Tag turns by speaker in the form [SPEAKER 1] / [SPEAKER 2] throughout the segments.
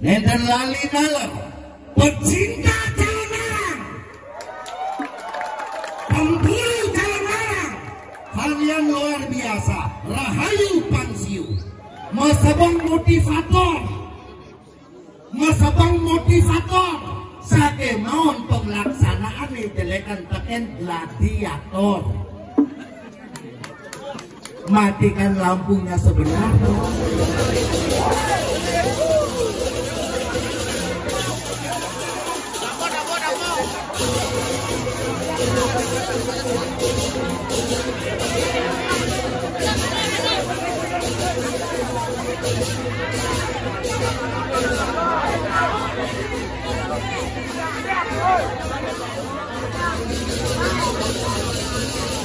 [SPEAKER 1] Nenten lali dalam. Pecinta kebenaran pemburu kebenaran kalian luar biasa. Rahayu Pansiu. Masabang motivator. Masabang motivator Sake maun pelaksanaan Delekan teken gladiator. Matikan lampunya sebenarnya Thank you.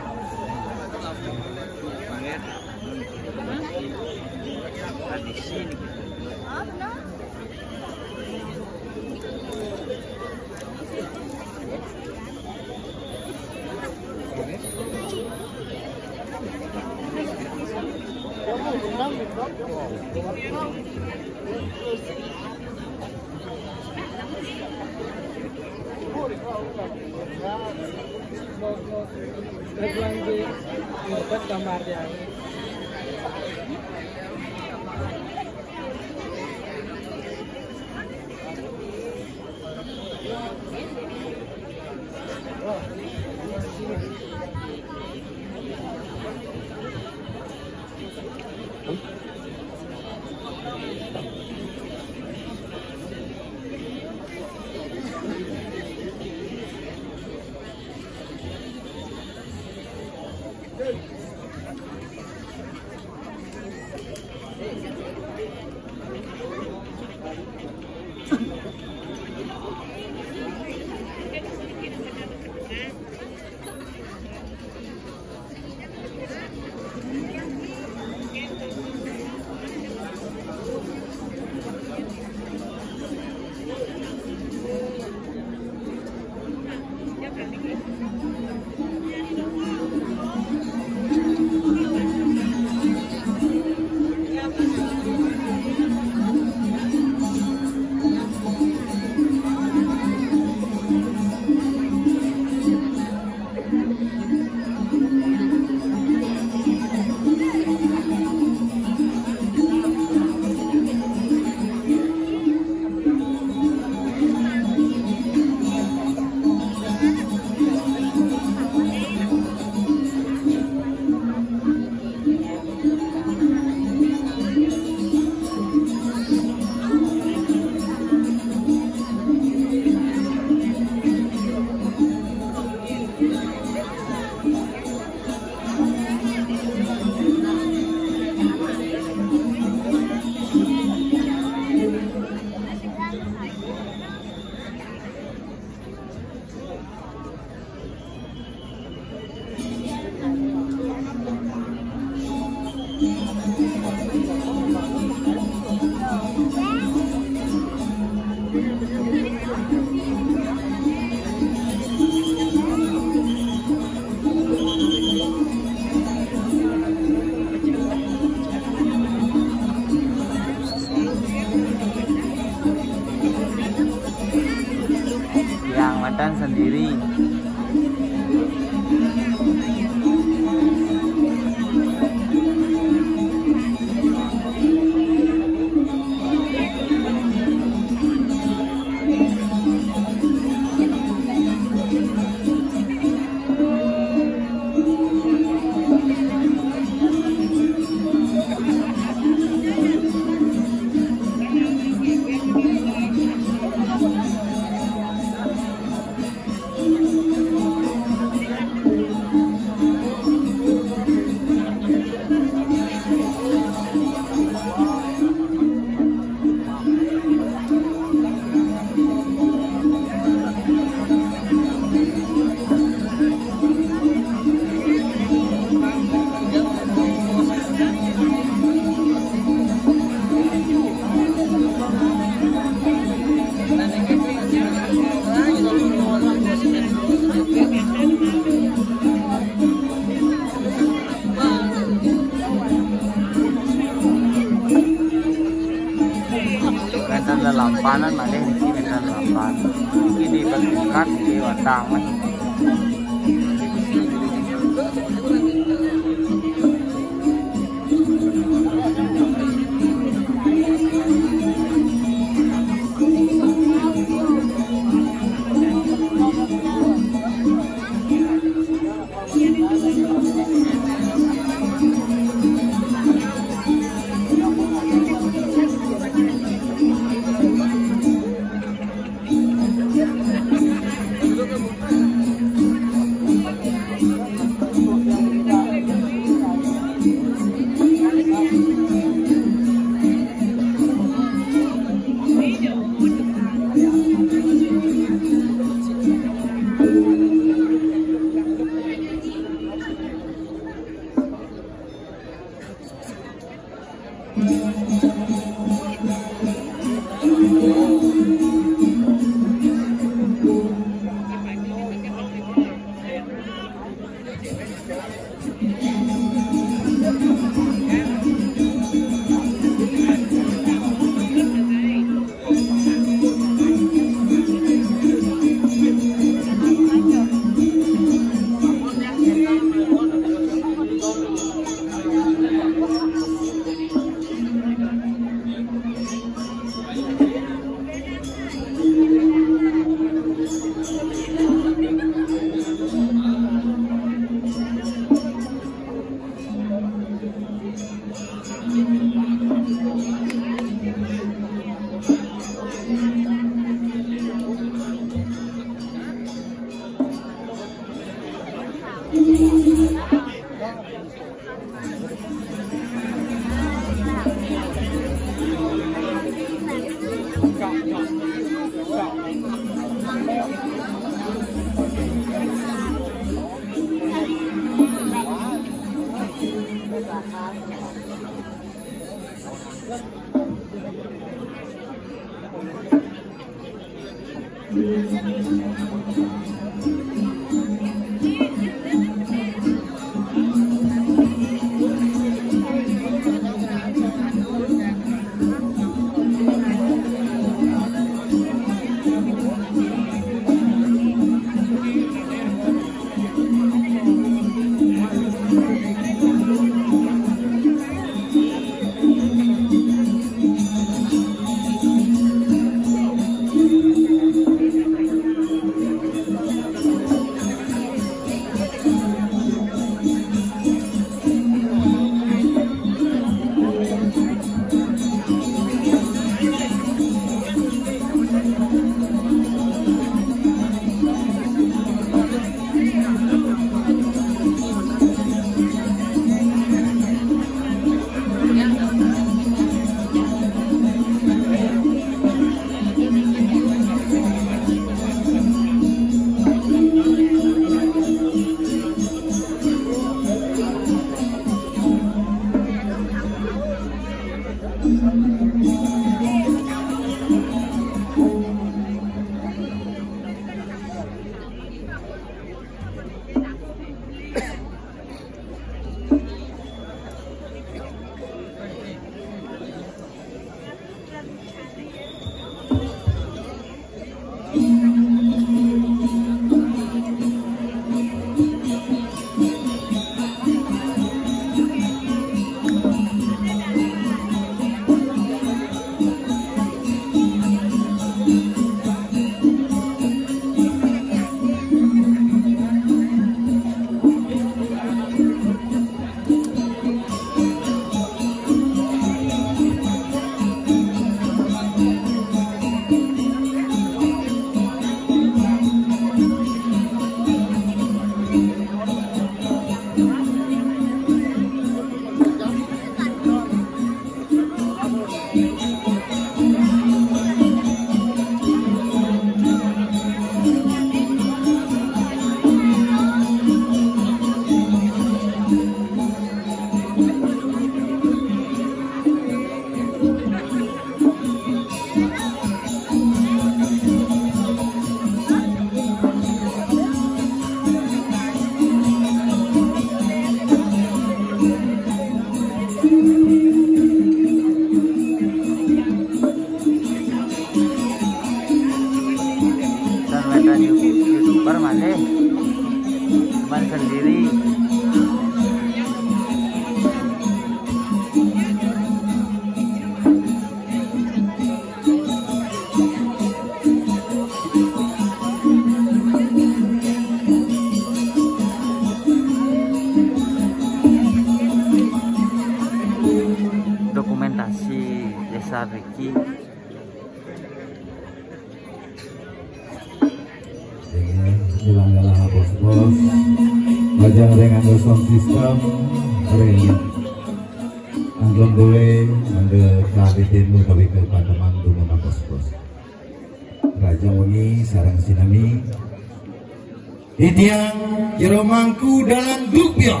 [SPEAKER 1] Dalam dupyo.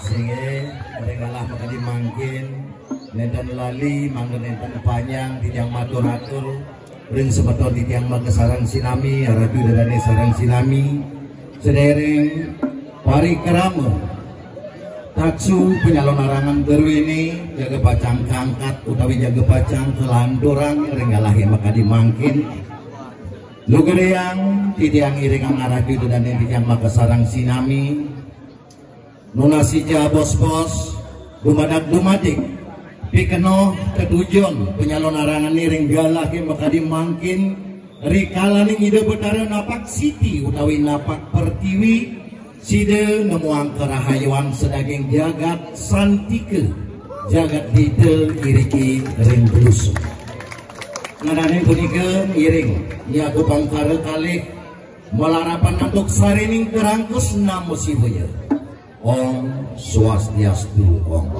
[SPEAKER 1] Singe mereka lah makali mangkin nenten lali manggen nenten panjang titiang matur atur. Ring sebetul titiang sarang sinami aradu dadane sarang sinami. Sedereng pari keramu. Taksu penyalon arangan ini jaga bacang kangkat utawi jaga bacang kelandorang renggalahi maka dimangkin lu gedeang titiang iringang aradu dadane titiang sarang sinami nunasija bos-bos dumadak dumadik pikeno ketujuan penyalon arangan niring galaki maka dimangkin rikala ning ide betara napak siti utawi napak pertiwi side nemuang kerahayuan sedaging jagat santike jagat dite iriki ring blusu ngadane punika iring ya kupangkara kali melarapan untuk sarining kerangkus namo sibuya Om Swastiastu Om.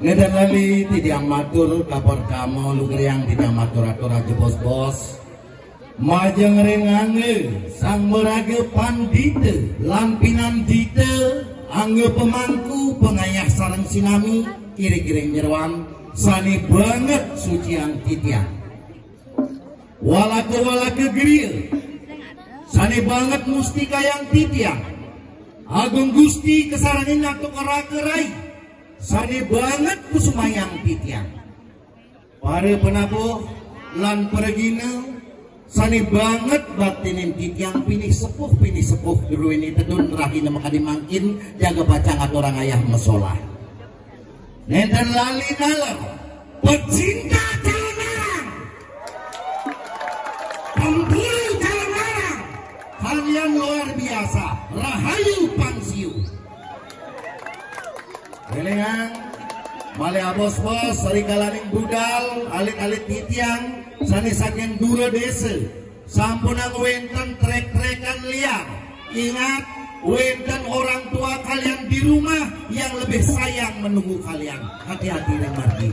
[SPEAKER 1] Ngedan lali tidak matur kapor kamu lu yang tidak matur atur aja bos bos. Majeng rengange sang meraga pandite lampinan dite angge pemangku pengayah sarang sinami kiri-kiri nyerwan sani banget suci yang titiang. Walake walake geril Sani banget mustika yang titiang. Agung Gusti kesarangin atau kerai Sani banget kusumayang titiang. Para penabuh lan pergina sani banget batinin titiang pilih sepuh pilih sepuh dulu ini tedun rahina maka dimangkin jaga bacang orang ayah mesolah. Nenten lali nalar pecinta jalan pemburu jalan kalian luar biasa. Rahayu pangsiu Kelingan Male abos bos sari kalaning budal alit-alit titiang sani saking dura desa. Sampunang wenten trek-trekan liar. Ingat wenten orang tua kalian di rumah yang lebih sayang menunggu kalian. Hati-hati dan mati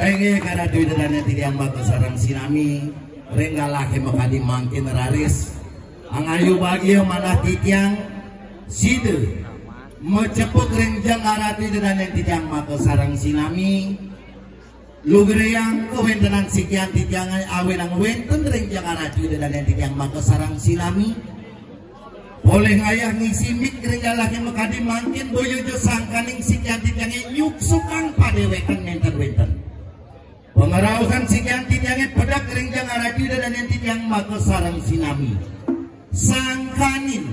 [SPEAKER 1] Enge kada duit dan tidak mbak sarang sinami. Renggalah makadi mangkin raris. Angayu bagi mana titiang side meceput rengjang arati dan yang titiang mata sarang sinami lugreang kewentenan sikian titiang awen ang wenten rengjang arati dan yang titiang mata sarang sinami boleh ngayah ngisi mik renggalah makadi mangkin boyojo sangkaning sikian titiang nyuksukan padewekan nenten wenten Pengarauhan si kantin yang pedak rengjang arajuda dan yang yang maka sarang sinami. Sangkanin.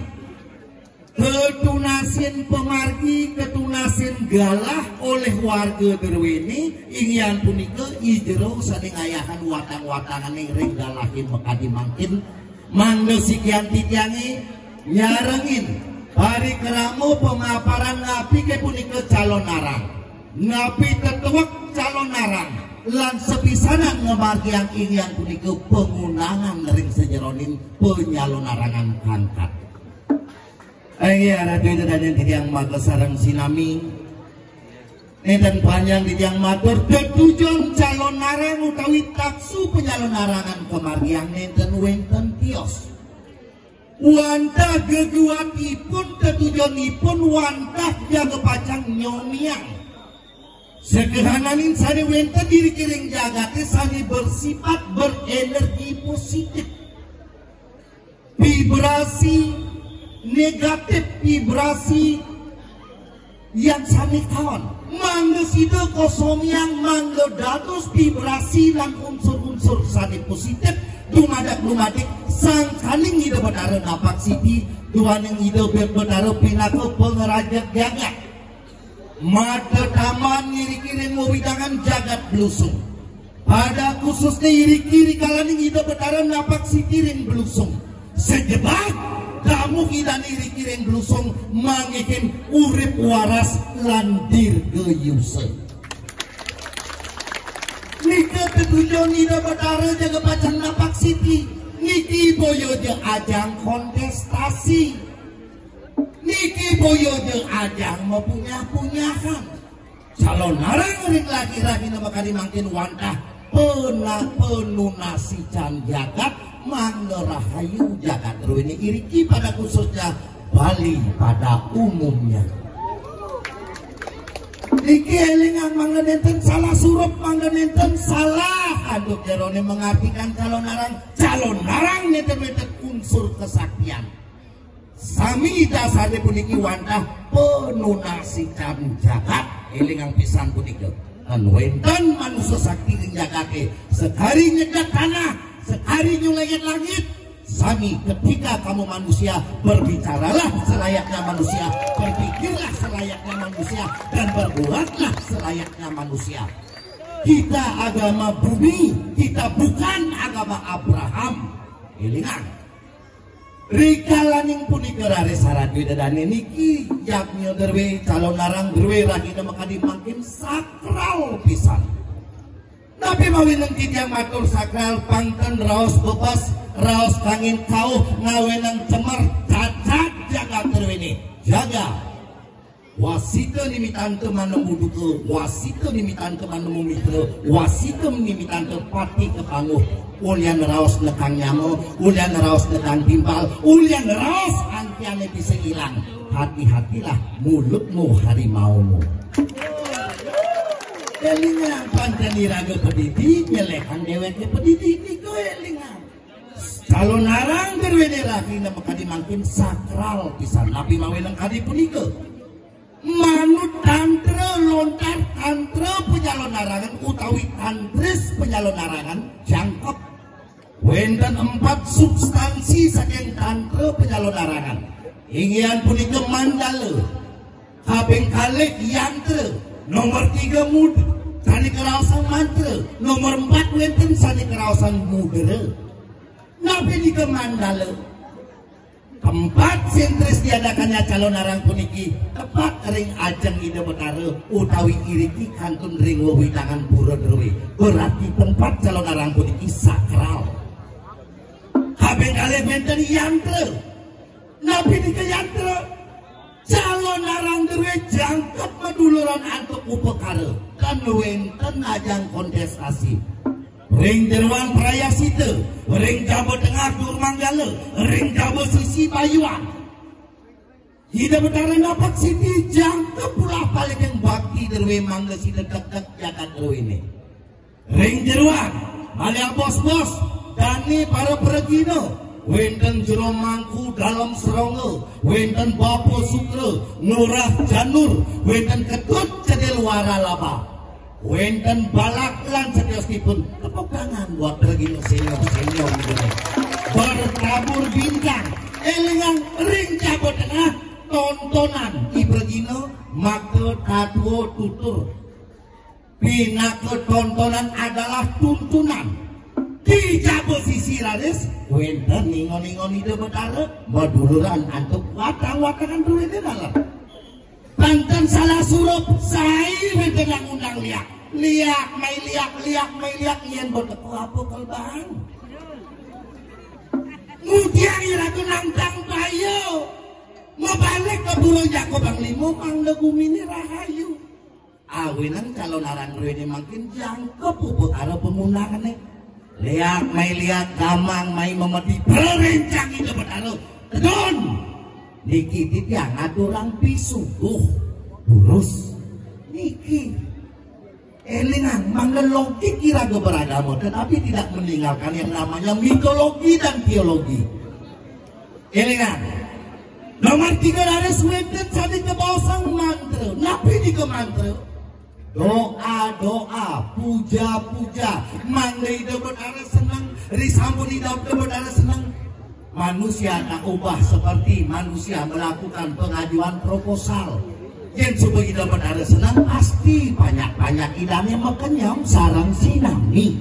[SPEAKER 1] Ketunasin pemargi ketunasin galah oleh warga derweni ingin punika ijero saning ayahan watang-watangan yang renggalahin mekadi mangkin mangga si kantin yang nyarengin hari keramu pemaparan ngapi ke punika calon arang ngapi tetuak calon arang lan sepisanan yang ini yang punika pengunangan ring sejeronin penyalonarangan kangkat Ayo ada itu dan yang maka sarang sinami. Dan panjang di yang matur. Ketujuan calon narang utawi taksu penyalon narangan kemargi yang nenten wenten tios wantah geguatipun ketujuanipun wantah jaga pacang nyomiang Segerahanin sani wenta diri kiring jagate sani bersifat berenergi positif. Vibrasi negatif, vibrasi yang sami kawan. Mangga sida kosomyang mangga dados vibrasi dan unsur-unsur sani positif dumadak sang kaning ida betara napak siti duaning ida betara pinaka pengerajat jagat mata taman ngiri-kiri widangan jagat belusung. Pada khususnya iri-kiri kalaning ida betara napak siti ring belusung. Sejebak kamu kita iri kiring belusung mangikin urip waras landir geyuse Nika ketujuan ida betara jaga pacan napak siti. Niki boyo je ajang kontestasi. Niki boyo je ajang mau punya-punyakan calon narang ring lagi-lagi nama kali makin wantah. Pena penunasi can jagat mangga rahayu jagat. Ini iriki pada khususnya Bali pada umumnya Niki elingan mangga nenten salah surup mangga nenten salah. Aduh jerone mengartikan calon narang calon narang nenten nenten unsur kesaktian. Sami dasarnya puniki wantah penunasi can jagat. Elingan pisan puniki anu wenten manusia sakti njagake sekali nyedak tanah sekali nyulayat langit Sami ketika kamu manusia berbicaralah selayaknya manusia berpikirlah selayaknya manusia dan berbuatlah selayaknya manusia. Kita agama bumi kita bukan agama Abraham. Ilingan Rikalaning punika rare sarat widadane niki yaknya derwe calon narang derwe lagi nama kadi makin sakral pisan. Tapi mawinang kijang matur sakral pangkan raos bepas raos kangin kau ngawenang cemar cacat jaga derwe ini jaga wasita nimitan ke mana muduke wasita nimitan ke mana mumitra wasita nimitan ke pati ke panguh ulian raos nekang nyamo, ulian raos nekang timpal, ulian raos antiane bisa hilang. Hati-hatilah mulutmu harimaumu. Elingan pancani raga pedidi, nyelekan dewek pedidi itu elingan. Kalau narang terwede lagi nama kadi makin sakral pisan, tapi mawenang kadi punika. Manut tantra lontar tantra penyalon narangan utawi tantris penyalon narangan jangkep Wenten empat substansi saking tantra penyalon narangan Ingian punika mandala Kaping kalik yantra Nomor tiga muda Sani kerawasan mantra. Nomor empat wenten sani kerawasan mudera. Nabi di mandala. Tempat sentris diadakannya calon narang puniki. Tepat ring ajeng ide betara. Utawi iriki kantun ring tangan pura derwi berarti tempat calon narang puniki sakral. Kabeh kalian benten yantra. Nabi di yantra calon narang derwi jangkep meduluran antuk upekara dan wenten ajang kontestasi. Ring derwan peraya sita ring jabo tengah dur manggala ring jabo sisi bayuan Hida betara dapat siti jangka pula paling yang bakti derwe mangga si dekat jagat derwe ini. Ring jeruan, malia bos-bos, dani para pergino, wenten jero mangku dalam serongo, wenten bapo sukre, nurah janur, wenten ketut cedel waralaba. Wenten balak lan setiosipun tepuk tangan buat pergino senior senior gitu. Bertabur bintang, elingan ring jabo tengah, tontonan. Ibragino maka tatuo tutur. Pinaka tontonan adalah tuntunan di jabo sisi rades wenten ningon-ningon ide betara maduluran antuk watang-watangan ini dalam Banten salah surup saya wenten yang undang liak liak mai liak liak mai liak ian berteku apa kalbang Mudian iratu nantang bayo Mabalik ke Pulau Jakob ang limo ang lagumini rahayu. Awinan kalau narang ini makin jangkep puput ara pemunangan nih. Lihat, may lihat, gamang, may memati, perencang itu bertaruh. Kedon! Niki titiang aturang pisuguh. Burus. Niki. Elingan, mengelogi kira keberagaman, tetapi tidak meninggalkan yang namanya mitologi dan teologi. Elingan, Nomor tiga ada Sweden tadi ke bawah mantra. Napi di ke mantra. Doa doa, puja puja, mangdai dapat ada senang, risampuni dapat ada senang. Manusia tak ubah seperti manusia melakukan pengajuan proposal. Yang sebagai dapat ada senang pasti banyak-banyak idamnya makanya sarang sinami.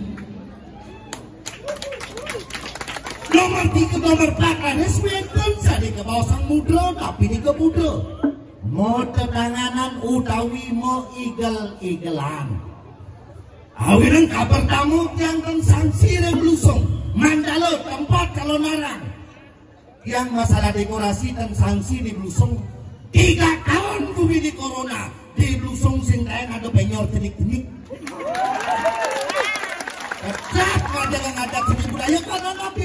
[SPEAKER 1] Nomor tiga nomor belakang Sweden jadi ke bawah sang tapi ini ke. Mau tenanganan utawi mau igel-igelan. Awiran kabar tamu yang kan sanksi dan belusung. Mandalo tempat kalau narang. Yang masalah dekorasi dan sanksi di belusung. Tiga tahun bumi di corona. Di belusung sing ada penyor tenik-tenik. Kecap ada yang ada budaya karena nabi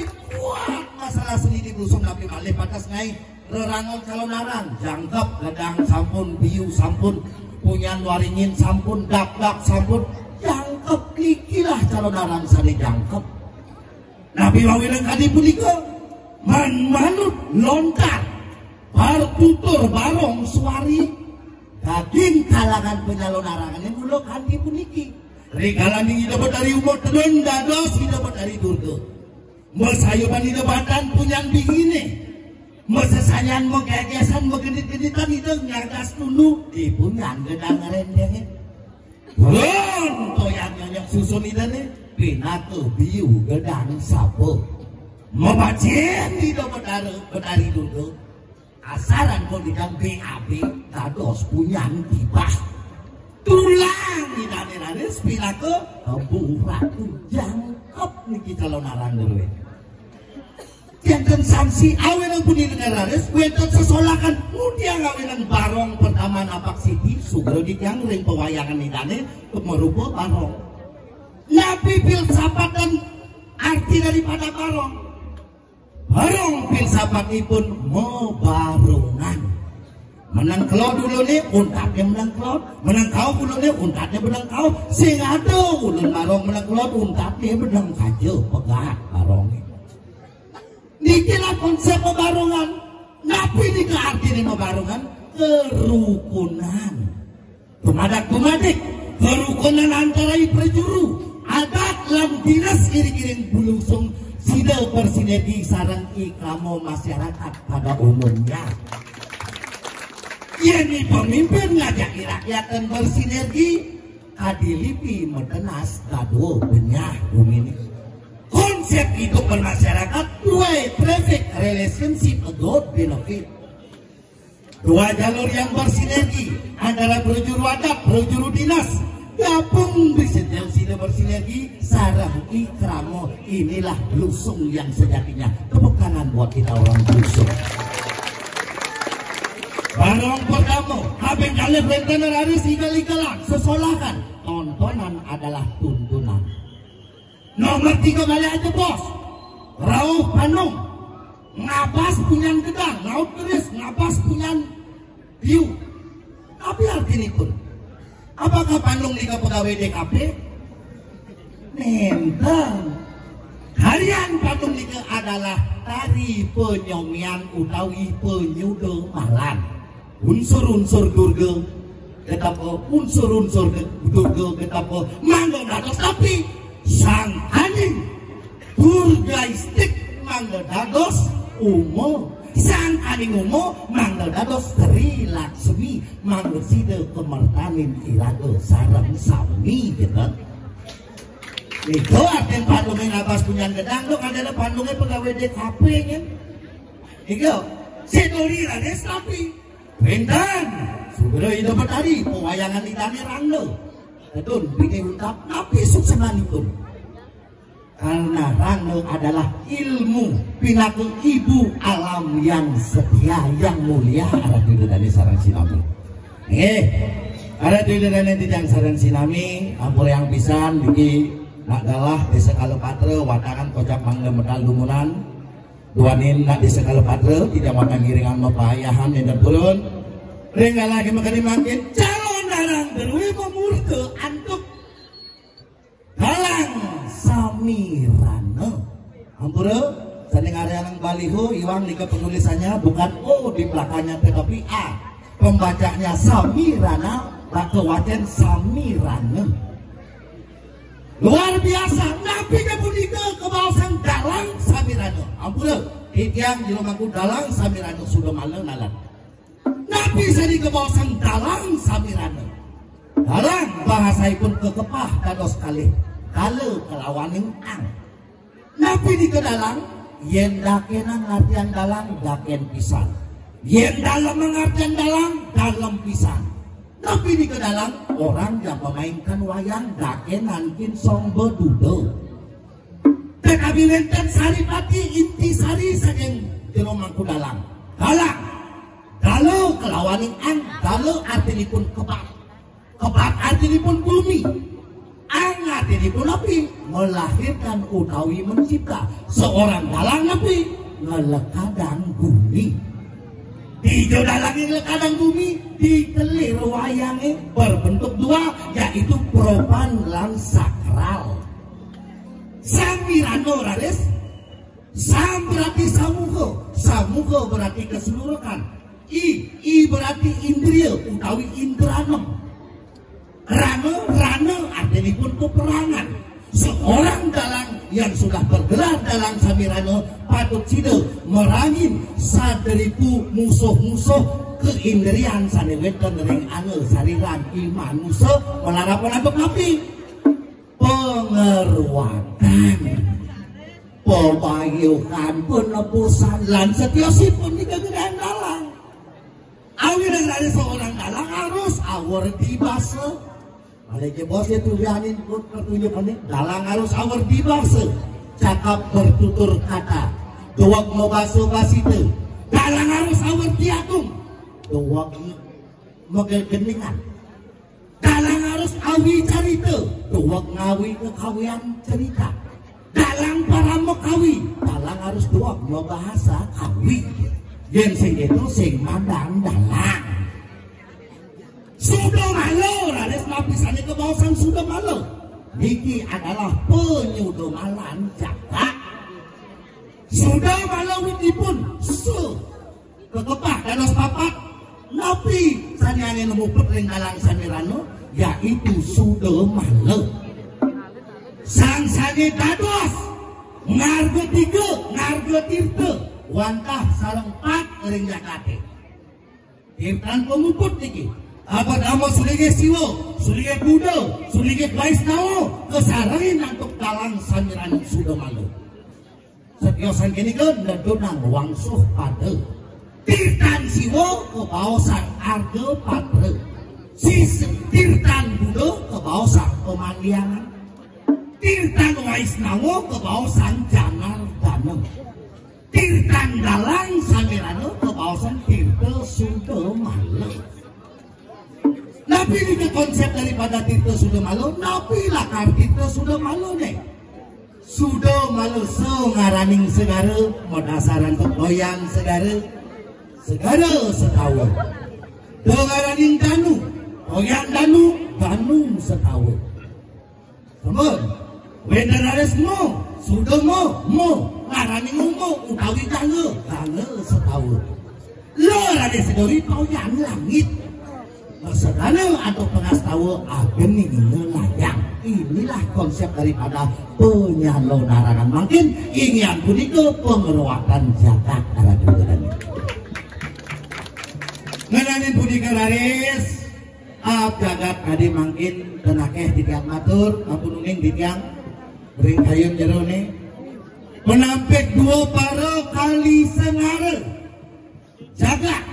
[SPEAKER 1] seni di belusung nabi malih batas ngai rerangan kalau narang jangkep gadang sampun biu sampun. Punyan waringin sampun dak dak sampun. Jangkep kikilah kalau narang sani jangkep. Nabi wawilang kadi punika man manut lontar. Tutur barong suari. Daging kalangan penyalon narangan yang mulo kandi puniki regalan yang dapat dari umur terun dados dapat dari durga Masayuban idabatan punyan bingine Masasanyan mo gagasan mo ganit-ganitan ito ngagas tunu di punyan gedang rendengin Ron toyang yang susun ito ni pinato biu gedang sapo Mabacin di dapat dari dari dulu asaran ko di kang BAB dados punyan tibah tulang di dani-danis pinako burak jangkep. Niki calon arang dulu yang sanksi awenan puni negara res wetot sesolakan. Kemudian awenan barong pertama napak siti sugro di yang ring pewayangan idane untuk merubah barong. Nabi filsafat dan arti daripada barong. Barong filsafat pun mebarungan. Menang kelo dulu nih untatnya menang kelo menang kau dulu nih untatnya menang kau. Sing ada ulun barong menang kelo untatnya menang kajo pegat barongnya Nikilah konsep pembarungan. Napi arti ini pembarungan? Kerukunan. Tumadak tumadik. Kerukunan antara prejuru. Adat lan dinas kiri-kiring bulusung. Sida bersinergi sarang masyarakat pada umumnya. Ini pemimpin ngajak rakyat dan bersinergi. Kadilipi metenas gaduh benyah bumi ini konsep hidup bermasyarakat dua traffic relationship a benefit dua jalur yang bersinergi antara berjuru adat berjuru dinas gabung bersinergi sini bersinergi sarang ikramo inilah lusung yang sejatinya tepuk tangan buat kita orang lusung Barang pertama, habis kalian rentener harus igal-igalan, sesolakan. Tontonan adalah tuntunan. Nomor tiga balik aja bos. Panung. Ngabas punyan gedang. Laut keris. Ngabas punyan view. Tapi artinya pun. Apakah Panung di pegawai DKP? Nentang. Harian Panung Liga adalah tari penyomian utawi penyudomalan. Unsur-unsur durga ketapa unsur-unsur durga ketapa dados tapi sang anjing burgaistik mangga dados umo. Sang anjing umo mangga dados Tri Laksmi. Mangga sida kemertanin iraga sarang sami gitu. Itu artinya pandungnya ngabas punya gedang dong adalah pandungnya pegawai DKP nya itu sedori rades tapi Bendan sudah itu tadi pewayangan di tani ranglo Betul, bikin ungkap tapi suksesan itu karena rangno adalah ilmu pinaku ibu alam yang setia yang mulia. Di dari sarang sinami. Eh dari di yang sarang sinami. Ampun yang bisa di nak galah di sekala patre watangan kocak mangga medal lumunan. Duanin nak di sekala patre tidak makan ngiringan mapayahan yang turun Ringgal lagi makan dimakin calon darang berwi pemurte antuk samirana ampura Sanding area yang baliho, Iwang di penulisannya bukan O di belakangnya tetapi A. Pembacanya Samirana, Raka Wajen Samirana. Luar biasa, Nabi kemudian ke kawasan dalang Samirana. Ampun, Itiang di rumahku dalang Samirana sudah malam nalan. Nabi sadi ke kawasan dalang Samirana. Dalang bahasa pun kekepah kados kali. Kalau kelawaning ang. Nabi di kedalang yen dakenan artian dalang daken pisan. Yen dalam mengartian dalang dalam pisan. Tapi di kedalang orang yang memainkan wayang dakenan kin song bedudo tetapi lenten saripati inti sari saking jeromangku dalang dalang kalau kelawaning ang kalau artinipun kepak. Kepak artinipun bumi Ini pun nabi melahirkan utawi mencipta seorang dalang nabi ngelekadang bumi. Di dalang ngelekadang bumi dikelir wayangnya berbentuk dua yaitu propan lan sakral. Samirano rares sam berarti samuho samuho berarti keseluruhan. I i berarti indria utawi indranem Rana, rana artinya pun peperangan. Seorang dalang yang sudah bergerak dalam Samirano patut tidak merangin saderipu musuh-musuh keindrian saneweten ring ane sariran iman musuh melarap untuk nabi. Pengeruakan. Pemayuhan penebusan lan setiosipun di kegedean dalang. Awir dari seorang dalang harus awur di Aleke bosnya tulianin pun pertunjukan ini dalang harus awar di cakap bertutur kata doak mau baso basite dalang harus awar agung doak mogel geningan. Dalang harus awi cerita doak ngawi kekawian cerita. Dalang para mekawi dalang harus doak mau bahasa kawi. Yang sing itu sing mandang dalang. Sudah malu, lapisannya ke sudah malu. Niki adalah penyudomalan malu ini pun su kekepah dan papat napi sanyane nemu peringgalan samirano yaitu sudah malu. Sang sanye dados ngargo tiga ngargo tirta wantah sarang pat ring jakate. Tirtan pemuput niki apa nama sulige siwo, sulige budo, sulige nawo, kesarain untuk dalang samiran sudah malu. Setiosan kini kan nedunang wangsuh pada. Tirtan siwo ke bawasan arge patre. Si tirtan budo ke bawasan pemandiangan. Tirtan nawo ke bawasan jangan danem. Tirtan dalang samirano ke bawasan tirta sudah malu. Nabi ini konsep daripada Tito sudah malu, Nabi lakar Tito sudah malu nih. Sudah malu so ngaraning segara, modasaran doyan segara, segara setawa. Do ngaraning danu, doyan danu, danu setawa. Teman, Wendares mo, sudah mo, mo, ngaraning mo, utawi danu, danu setawa. Lo ada sedori toyan langit, Sedana atau pengastawa ageni melayang. Inilah konsep daripada penyaludaran makin ingin punika pengeruatan jagat arah juga Ngenanin punika laris Ab jagat kadi mangkin tenakeh tiang matur ampun uning tiang ring kayun jerone menampik dua para kali sengare. Jagat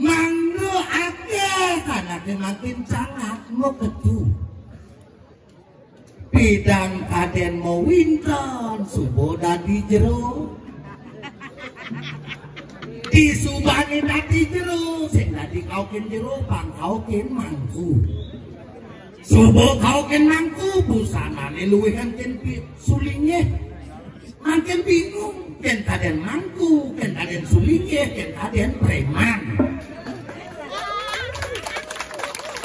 [SPEAKER 1] mangno akeh kanake sangat mau kedu bidang kaden mau winton subuh dadi jero. Di subane dadi jero sing dadi kaukin jero bang kaukin mangku. Subuh kaukin mangku busana luwihan ken sulingnya. Makin bingung ken kaden mangku ken kaden sulingnya ken kaden preman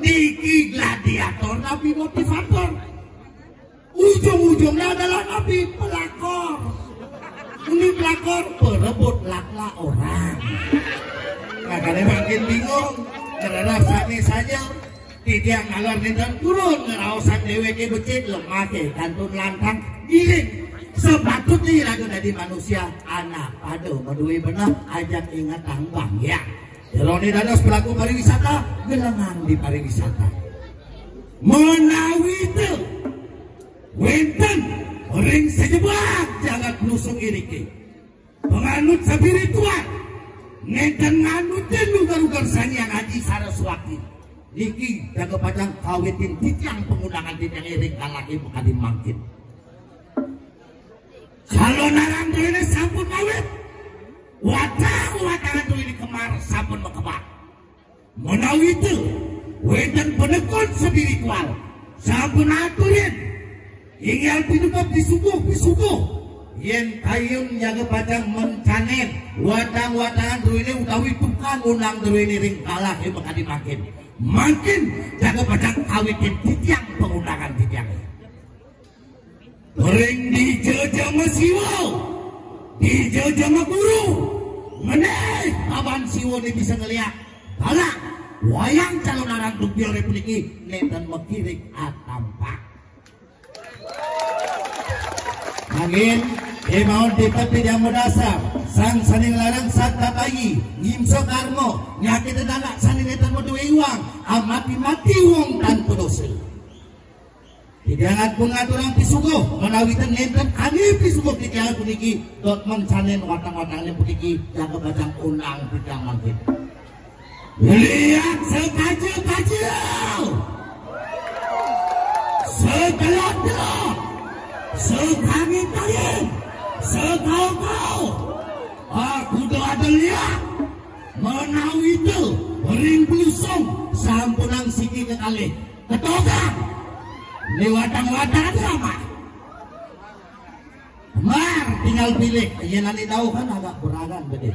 [SPEAKER 1] Niki gladiator tapi motivator. Ujung-ujungnya adalah nabi pelakor. Ini pelakor perebut lakla orang. Karena makin bingung karena sani saja. Tidak ngalor dan turun ngerawasan dewe ke becit lemah ke kantun lantang giling sepatutnya lagu dari manusia anak pada medui benar ajak ingat tambang ya Jeroni Dados pelaku pariwisata gelangan di pariwisata. Menawi itu Wenten ring sejebak jagat nusuk iriki penganut spiritual ngenten nganut dan lugar-lugar sanyang haji saraswati. Niki jaga pajang kawitin titiang pengundangan titiang irik kalaki bukan dimangkin kalau narang ini sampun kawit watang watangan ini kemar sampun mekebak menawi itu wenten penekun spiritual sampun aturin Ingal pinupap disuguh, disuguh. Yen kayun jaga pajang mencanen. Watang-watangan ini utawi tukang unang ini ring kalah yang bakal makin. Makin jaga pajang kawitin titiang pengundangan titiang. Ring di jejama siwa. Di jejama guru. Meneh aban siwa ini bisa ngeliat. Kalah. Wayang calon arang dukbil republik ini. Netan mekirik atampak. Angin, Imaun tipat tidak mudasar Sang saning larang sata bayi Ngimso karmo Nyakit anak saning etan modu iwang Amati mati wong tanpa dosa Tidangat pengaturan pisugo Menawitan ngenten kami pisugo Tidangat puniki Dot mencanen watang-watang ini puniki Jaga bacang unang tidak mangkin Lihat sekaju-kaju Segelap-gelap sekali-kali sekau-kau. Aku doa lihat menawi itu ring blusung sampunang siki kekali ketoga lewatang-watang sama. Mar tinggal pilih. Iya nanti tahu kan agak beragam gede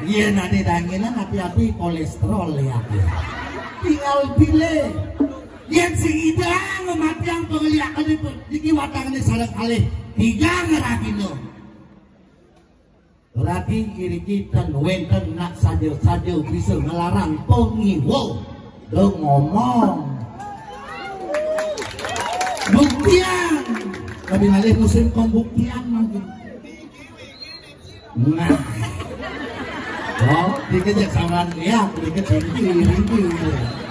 [SPEAKER 1] iya nanti danginan hati-hati kolesterol ya tinggal pilih. Yang si idang mati yang penglihakan itu Diki watangan ini salah kali. Tiga ngeraki no Berarti iri kita Wenten nak saja-saja Bisa ngelarang pengiwo Do ngomong Buktian. Tapi ngalih musim pembuktian mungkin Nah. Oh, dikit ya sama lihat, dikit tinggi, tinggi,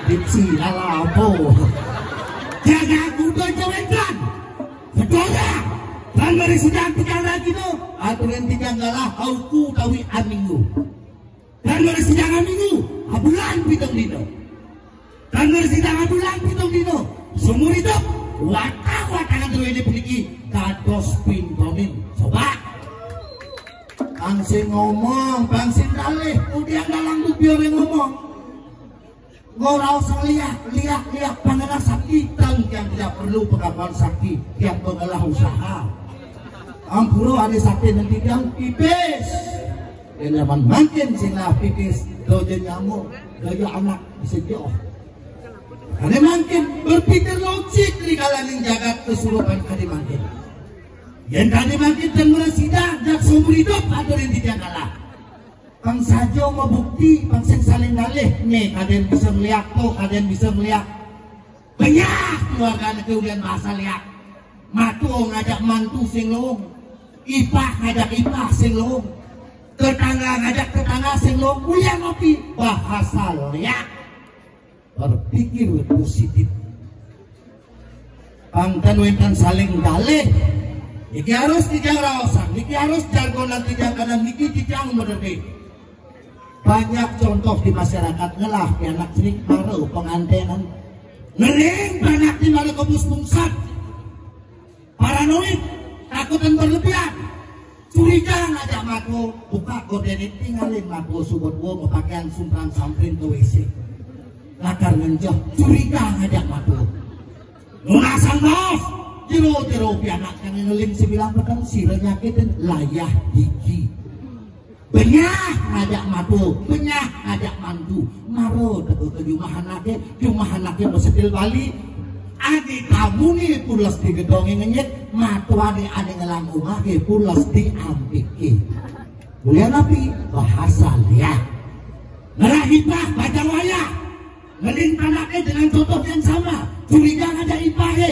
[SPEAKER 1] diksi ala apa? Jaga kuda jawetan, bedoya, dan dari sidang tiga lagi tu, aturan tiga galah hauku tawi aminggu, dan dari sidang aminggu, abulan pitong dino, dan dari sidang abulan pitong dino, sumur itu, watak watangan tu ini puniki, kados pintomin, coba Bangsin ngomong, bangsin dalih, kemudian dalam biar ngomong. Ngorau lihat, lihat, lihat pengelah sakti yang tidak perlu pengakuan sakti yang pengelah usaha. Ampuro ada sakti nanti yang pipis. Yang zaman makin sila pipis, doja nyamuk, doja anak bisa jauh. Karena makin berpikir logik di kalangan jagat kesurupan kali makin. Yang tadi makin dan merasida dan seumur hidup atau yang tidak kalah. Kang saja mau bukti, kang sing saling dalih. Nih, kalian bisa melihat tuh, kalian bisa melihat. Banyak keluarga kemudian bahasa lihat. Matu ngajak mantu sing lung. Ipah ngajak ipah sing lung. Tetangga ngajak tetangga sing lung. Kuliah ngopi. Bahasa lihat. Berpikir positif. Pangkan wentan saling dalih Niki harus tijang rawasan, niki harus jargonan tijang kanan, niki tijang moderni. Banyak contoh di masyarakat ngelah di anak sering baru pengantenan. Ngering banyak di malah kebus bungsat. Paranoid, takut dan berlebihan. curiga ngajak mako buka gorden tinggalin mako subut wo pakaian sumpran samprin ke WC lakar ngenjoh curiga ngajak mako lunasan bos jero jero pianak yang ngeling sembilan petang sira nyakitin layah gigi. Benyah ngajak matu benyah ngajak mantu maro teko ke jumahan nake jumahan nake besetil bali. Adi kamu nih pulas di gedongi ngenyek. Matu ade ade ngelang rumah ke pulas di ampiki Mulia nabi bahasa liat Ngerah hibah baca wayah Ngelin tanaknya dengan contoh yang sama. Curiga ngajak ipahe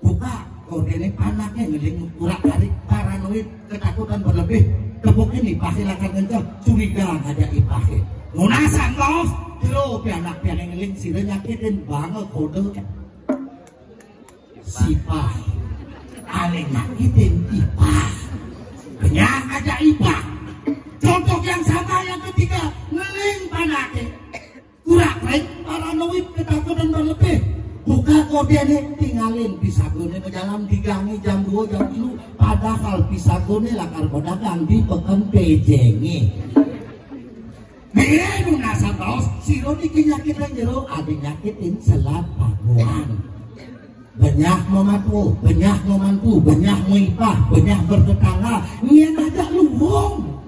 [SPEAKER 1] buka kordene anaknya ngeling kurang dari paranoid ketakutan berlebih. Kebuk ini pahil akan ngencang curiga ada ipahe munasan los jero pianak pianak ngeling sira nyakitin banget kode sipah ale nyakitin ipah banyak aja ipah. Contoh yang sama yang ketiga ngeling panake kurang paranoid ketakutan berlebih buka kodene tinggalin pisagone ke dalam digangi jam 2 jam 3 padahal pisagone lakar pedagang di peken pejengi Mire nu nasa baos, siro iki nyakit lang jero, adi nyakitin selat paguan. Banyak mematu, banyak memantu, banyak muipah, banyak bertetangga, ngian aja luwung.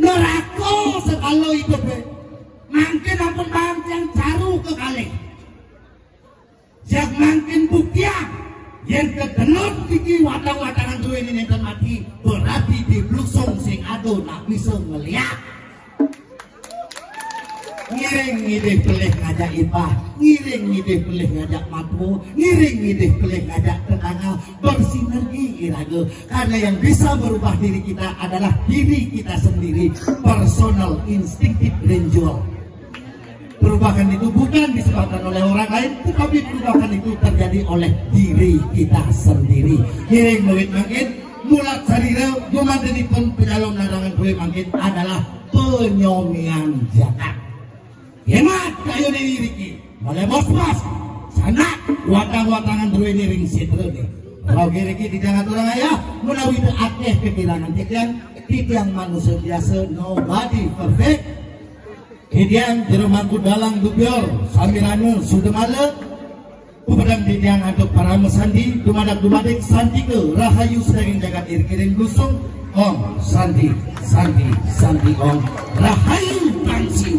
[SPEAKER 1] Neraka sekalo itu be. Mungkin ampun yang caru ke kaleng yang makin buktian. Yang kedelon tinggi watang-watangan tuh ini yang mati berarti di blusung sing ado nak bisa ngeliat. Ngiring ngidih pelih ngajak ipah ngiring ngidih pelih ngajak matu ngiring ngidih pelih ngajak tetangga bersinergi iraga karena yang bisa berubah diri kita adalah diri kita sendiri personal instinctive renjual perubahan itu bukan disebabkan oleh orang lain tetapi perubahan itu terjadi oleh diri kita sendiri. Kiring duit makin mulat sarira gumandanipun penyalom narangan kue makin adalah penyomian jagat hemat kayu diriki oleh bos-bos sanak watang-watangan duwe niring sitra kalau kiri di jangan orang ayah melalui akeh kekirangan titian titian manusia biasa nobody perfect Kemudian jerumangku dalang dubior samiranu sudemala Kepadang diniang untuk para mesandi Dumadak dumadik sandi ke Rahayu sedang jagat irkirin gusung Om sandi sandi sandi om Rahayu pansi